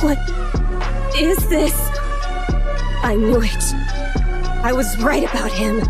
What is this? I knew it. I was right about him.